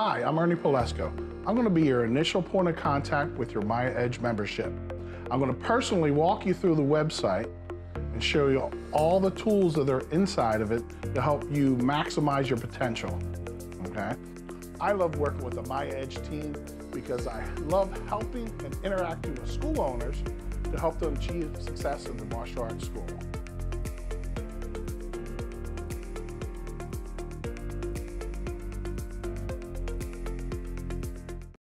Hi, I'm Ernie Pallesco. I'm going to be your initial point of contact with your MAIA Edge membership. I'm going to personally walk you through the website and show you all the tools that are inside of it to help you maximize your potential. Okay? I love working with the MAIA Edge team because I love helping and interacting with school owners to help them achieve success in the martial arts school.